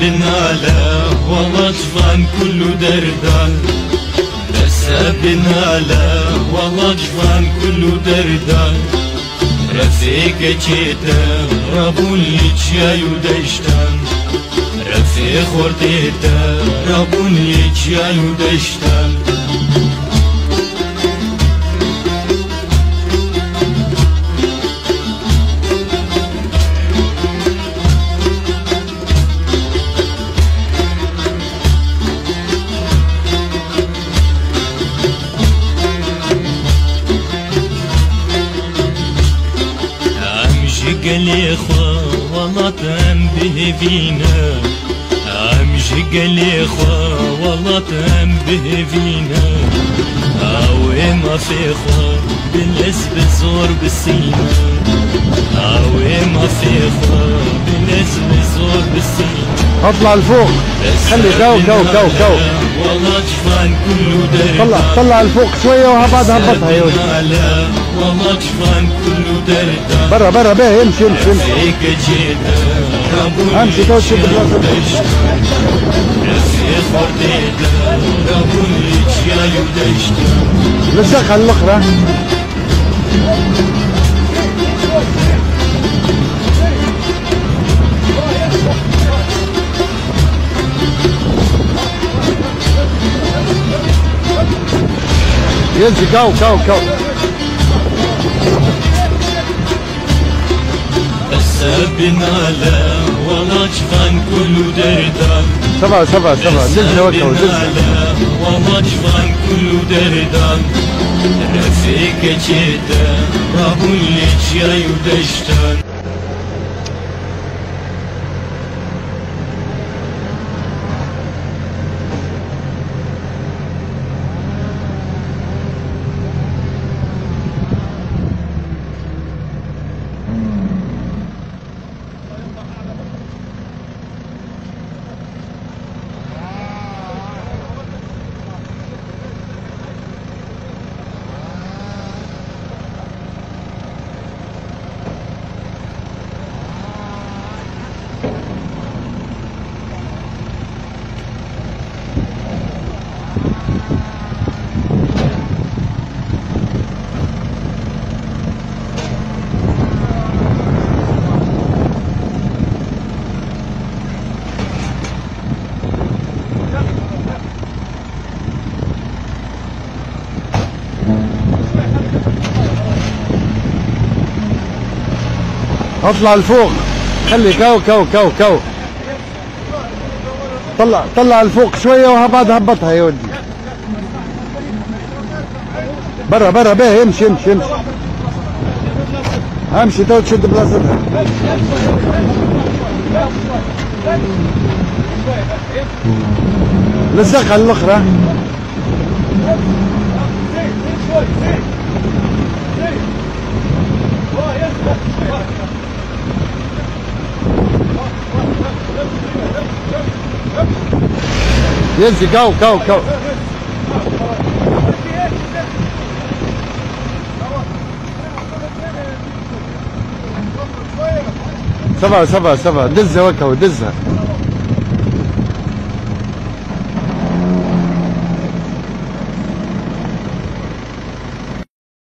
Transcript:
بناله والله جفان كله دردان. دسا بناله والله جفان كله دردان. رفيق جيتا رابون يجيا يودشتان. رفيق خورتيتا رابون يجيا يودشتان. قلي خوا والله تم به فينا امشي قلي خوا والله تم به فينا آو ما في خوا بالنسبة بزور بالسينا آو ما في خوا بالنسبة بزور بالسينا اطلع لفوق خلي جو جو جو جو طلع طلع لفوق شوية وهبعد هبطها يا ولد والله جفان كله درب برا برا به امشي امشي امشي أمشي تو جاي ودشت لزقها الاخرى ينزل جو جو جو سبنا لا والله جفان كله دردان سبعة سبعة سبعة نزل وكا سبنا ونزل لا والله جفان كله دردان رفيق جيت رابوني جاي ودشتان اطلع لفوق. خلي كو كو كو كو طلع طلع لفوق شوية وهبعد هبطها يا ولدي. برا برا به امشي امشي امشي. امشي تو تشد بلاصتها. لزقها الأخرى. ينزل جو جو جو سبعة سبعة سبعة دزها وكا ودزها